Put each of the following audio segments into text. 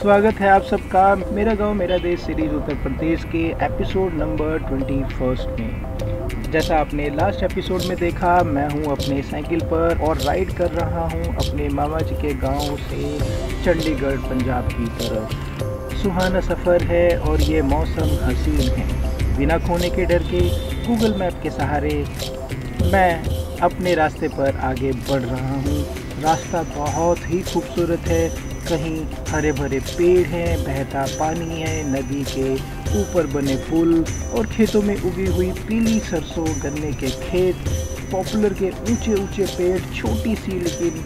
स्वागत है आप सबका मेरा गाँव, मेरा देश, सीरीज़ उत्तर प्रदेश के एपिसोड नंबर ट्वेंटी फ़र्स्ट में। जैसा आपने लास्ट एपिसोड में देखा, मैं हूँ अपने साइकिल पर और राइड कर रहा हूँ अपने मामा जी के गाँव से चंडीगढ़, पंजाब की तरफ़। सुहाना सफ़र है और ये मौसम हसीन है। बिना खोने के डर के गूगल मैप के सहारे मैं अपने रास्ते पर आगे बढ़ रहा हूँ। रास्ता बहुत ही खूबसूरत है। कहीं हरे भरे पेड़ हैं, बहता पानी है, नदी के ऊपर बने पुल और खेतों में उगी हुई पीली सरसों गन्ने के खेत, पॉपुलर के ऊँचे ऊँचे पेड़, छोटी सी लेकिन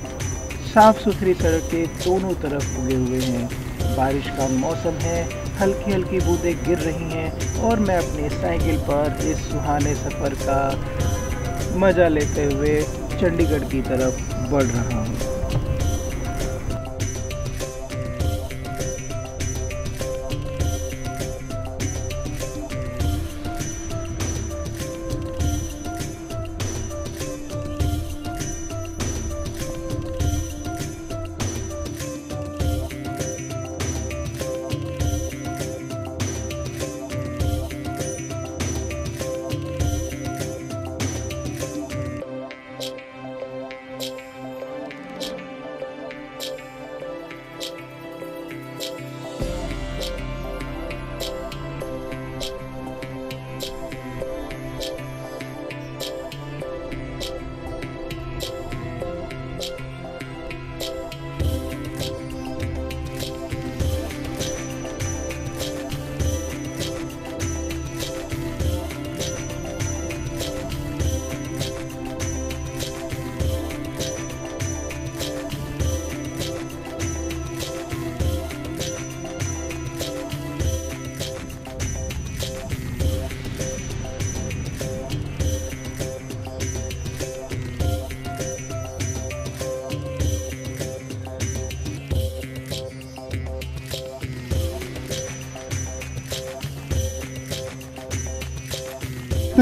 साफ़ सुथरी के दोनों तरफ़ उगे हुए हैं। बारिश का मौसम है हल्की हल्की बूंदें गिर रही हैं और मैं अपने साइकिल पर इस सुहाने सफ़र का मज़ा लेते हुए चंडीगढ़ की तरफ़ बढ़ रहा हूँ।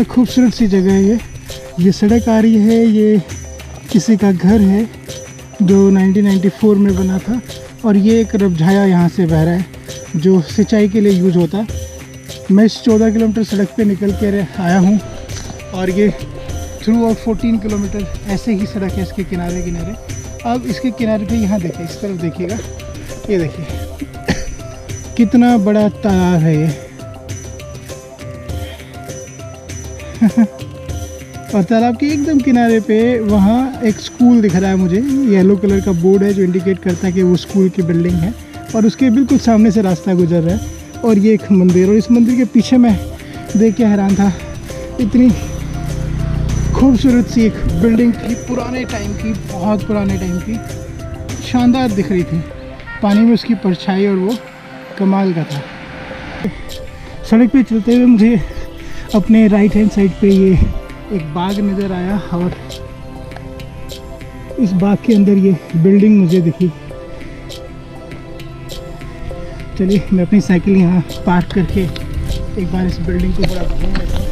इतना खूबसूरत सी जगह है ये। ये सड़क आ रही है, ये किसी का घर है जो 1994 में बना था। और ये एक रबझाया यहाँ से बह रहा है, जो सिंचाई के लिए यूज़ होता। है मैं इस 14 किलोमीटर सड़क पे निकल के आया हूँ। और ये थ्रू आउट फोर्टीन किलोमीटर ऐसे ही सड़क है इसके किनारे किनारे। अब इसके किनारे पे यहाँ देखिए, इस तरफ़ देखिएगा। ये देखिए, कितना बड़ा तालाब है ये। और तालाब के एकदम किनारे पे वहाँ एक स्कूल दिख रहा है मुझे। येलो कलर का बोर्ड है जो इंडिकेट करता है कि वो स्कूल की बिल्डिंग है। और उसके बिल्कुल सामने से रास्ता गुजर रहा है। और ये एक मंदिर और इस मंदिर के पीछे मैं देख के हैरान था। इतनी खूबसूरत सी एक बिल्डिंग थी, पुराने टाइम की, बहुत पुराने टाइम की। शानदार दिख रही थी। पानी में उसकी परछाई और वो कमाल का था। सड़क पे चलते हुए मुझे अपने राइट हैंड साइड पे ये एक बाग नज़र आया और इस बाग के अंदर ये बिल्डिंग मुझे दिखी। चलिए मैं अपनी साइकिल यहाँ पार्क करके एक बार इस बिल्डिंग को बड़ा घूम लेता हूँ।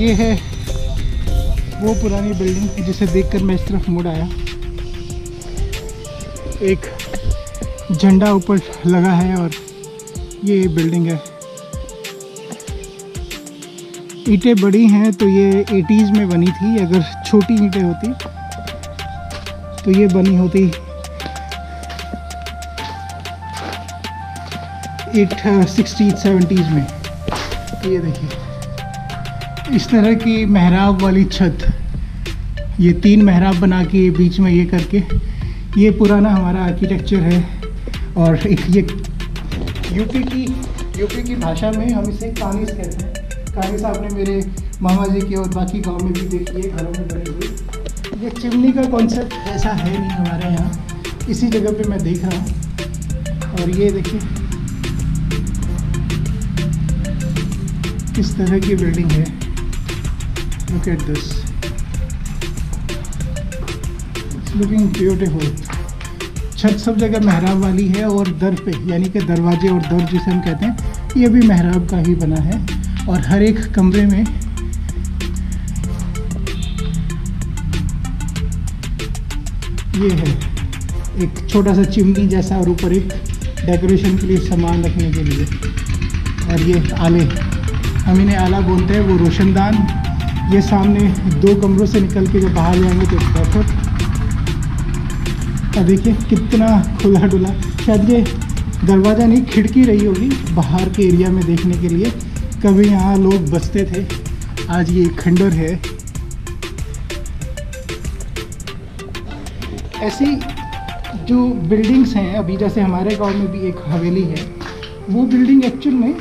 ये है वो पुरानी बिल्डिंग जिसे देखकर मैं इस तरफ़ मुड़ आया। एक झंडा ऊपर लगा है और ये बिल्डिंग है। ईंटें बड़ी हैं तो ये 80s में बनी थी, अगर छोटी ईंटें होती तो ये बनी होती। एट, सिक्सटीज, सेवेंटीज़ में। तो ये देखिए। इस तरह की मेहराब वाली छत, ये तीन मेहराब बना के बीच में ये करके, ये पुराना हमारा आर्किटेक्चर है और एक ये यूपी की यूपी की भाषा में हम इसे कानिस कहते हैं। कानिस आपने मेरे मामा जी के और बाकी गाँव में भी देखी है, घरों में बनी हुई। ये चिमनी का कॉन्सेप्ट ऐसा है नहीं हमारे यहाँ। इसी जगह पे मैं देख रहा हूँ। और ये देखिए किस तरह की बिल्डिंग है। Look at this looking beautiful छत सब जगह मेहराब वाली है और दर पे, यानी कि दरवाजे और दर जिसे हम कहते हैं, ये भी मेहराब का ही बना है। और हर एक कमरे में ये है, एक छोटा सा चिमनी जैसा और ऊपर एक डेकोरेशन के लिए सामान रखने के लिए। और ये आले, हम इन्हें आला बोलते हैं, वो रोशनदान। ये सामने दो कमरों से निकल के जब बाहर जाएँगे तो बैठक और देखिए कितना खुला डुला शायद ये दरवाज़ा नहीं, खिड़की रही होगी बाहर के एरिया में देखने के लिए। कभी यहाँ लोग बसते थे। आज ये खंडर है। ऐसी जो बिल्डिंग्स हैं, अभी जैसे हमारे गाँव में भी एक हवेली है, वो बिल्डिंग एक्चुअल में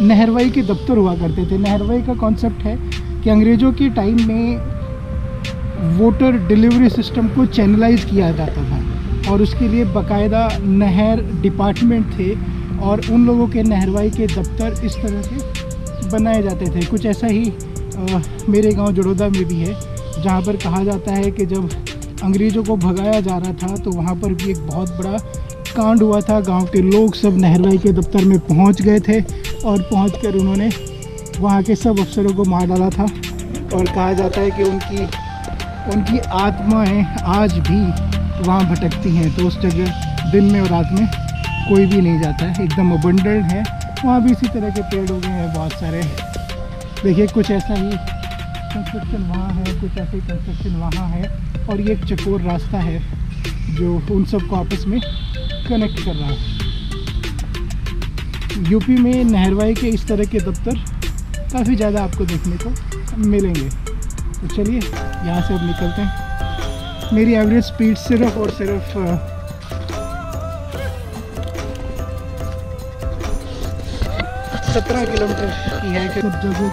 नहरवाई के दफ्तर हुआ करते थे। नहरवाई का कॉन्सेप्ट है कि अंग्रेज़ों के टाइम में वोटर डिलीवरी सिस्टम को चैनलाइज किया जाता था और उसके लिए बाकायदा नहर डिपार्टमेंट थे और उन लोगों के नहरवाई के दफ्तर इस तरह से बनाए जाते थे। कुछ ऐसा ही आ, मेरे गाँव जड़ोदा में भी है जहाँ पर कहा जाता है कि जब अंग्रेज़ों को भगाया जा रहा था तो वहाँ पर भी एक बहुत बड़ा कांड हुआ था। गाँव के लोग सब नहरवाई के दफ्तर में पहुँच गए थे। और पहुँच कर उन्होंने वहाँ के सब अफसरों को मार डाला था और कहा जाता है कि उनकी उनकी आत्माएँ आज भी वहाँ भटकती हैं। तो उस जगह, दिन में और रात में कोई भी नहीं जाता है। एकदम अबंडेंट है। वहाँ भी इसी तरह के पेड़ हो गए हैं, बहुत सारे। देखिए, कुछ ऐसा ही कंस्ट्रक्शन वहाँ है, कुछ ऐसे कंस्ट्रक्शन वहाँ है और ये एक चकोर रास्ता है जो उन सबको आपस में कनेक्ट कर रहा है। यूपी में नहरवाई के इस तरह के दफ्तर काफ़ी ज़्यादा आपको देखने को मिलेंगे। तो चलिए, यहाँ से अब निकलते हैं। मेरी एवरेज स्पीड सिर्फ़ और सिर्फ़ सत्रह किलोमीटर की है सब जगहों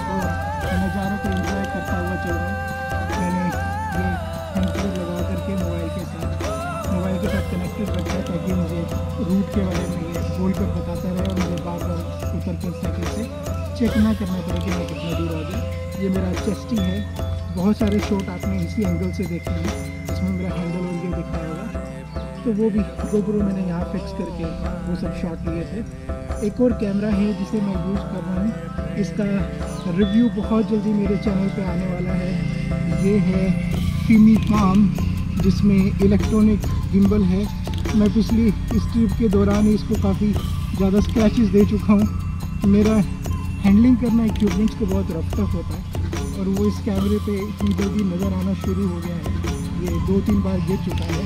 मुझे रूट के बारे में ये बोल कर बताता रहे और मुझे बार बार उतर कर साइकिल से चेक ना करना पड़े कि मैं कितना दूर आ जाए ये मेरा चेस्टी है। बहुत सारे शॉट आपने इसी एंगल से देखे हैं इसमें मेरा हैंडल और ये दिख होगा। तो वो भी गोप्रो मैंने यहाँ फिक्स करके वो सब शॉट लिए थे। एक और कैमरा है जिसे मैं यूज़ कर रहा हूँ। इसका रिव्यू बहुत जल्दी मेरे चैनल पे आने वाला है। ये है फिमी फार्म जिसमें इलेक्ट्रॉनिक गिम्बल है। मैं पिछली इस ट्रिप के दौरान ही इसको काफ़ी ज़्यादा स्क्रैचेस दे चुका हूँ मेरा हैंडलिंग करना इक्विपमेंट्स को बहुत रफ टफ होता है और वो इस कैमरे पे इतनी जल्दी नज़र आना शुरू हो गया है। ये दो तीन बार गिर चुका है।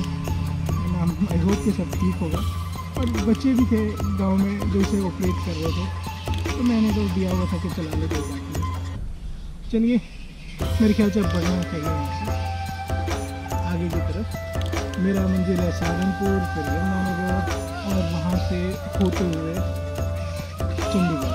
आई होप कि सब ठीक होगा। और बच्चे भी थे गाँव में जो इसे ऑपरेट कर रहे थे। तो मैंने तो दिया हुआ था कि चला ले चलिए, मेरे ख्याल से अब बढ़ना चाहिए। आगे की तरफ़। मेरा मंजिल है सहारनपुर फिर यमुनानगर और वहाँ से होते हुए चंडीगढ़।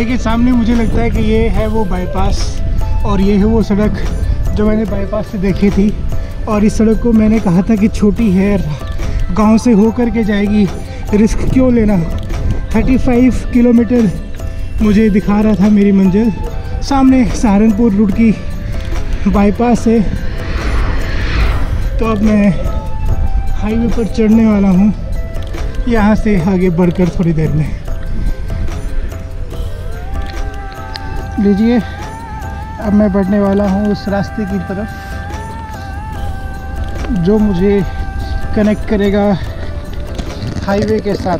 देखिए, सामने मुझे लगता है कि ये है वो बाईपास और ये है वो सड़क जो मैंने बाईपास से देखी थी। और इस सड़क को मैंने कहा था कि छोटी है, गाँव से होकर के जाएगी, रिस्क क्यों लेना? 35 किलोमीटर मुझे दिखा रहा था मेरी मंजिल। सामने सहारनपुर रूट की बाईपास है। तो अब मैं हाईवे पर चढ़ने वाला हूँ। यहाँ से आगे बढ़कर थोड़ी देर में। लीजिए। अब मैं बढ़ने वाला हूँ उस रास्ते की तरफ़। जो मुझे कनेक्ट करेगा हाईवे के साथ।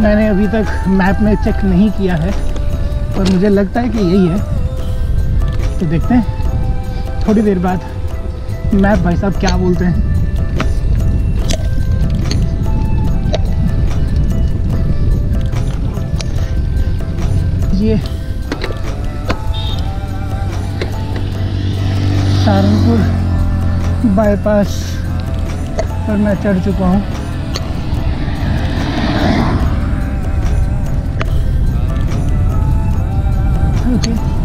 मैंने अभी तक मैप में चेक नहीं किया है, पर मुझे लगता है कि यही है। तो देखते हैं। थोड़ी देर बाद मैप भाई साहब क्या बोलते हैं। ये सहारनपुर बाईपास पर मैं चढ़ चुका हूँ। ओके।